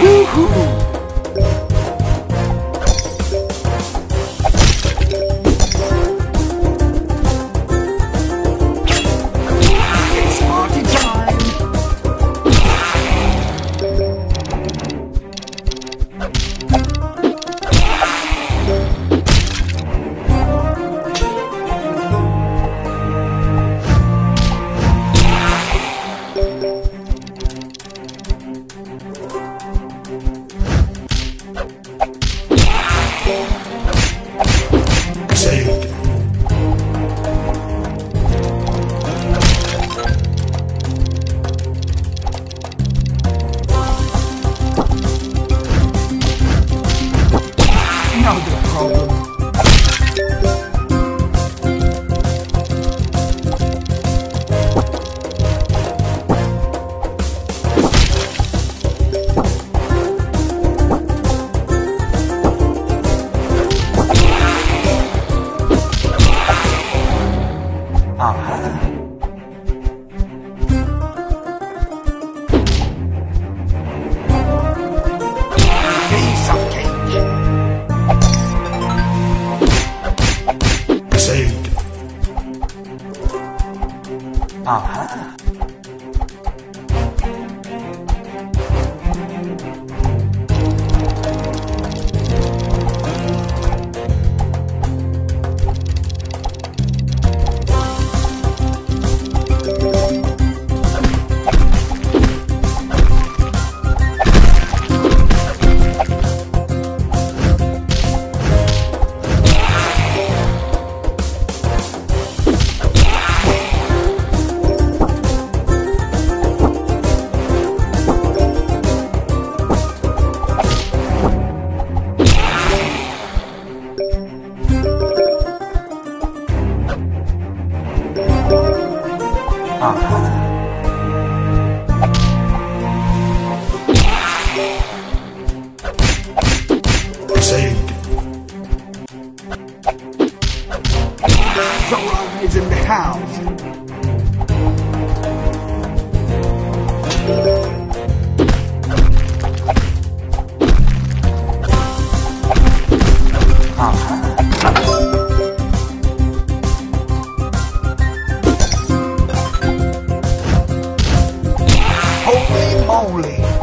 Woohoo! 啊！Saved. Aha. Aha. Saved. Is in the house. Holy!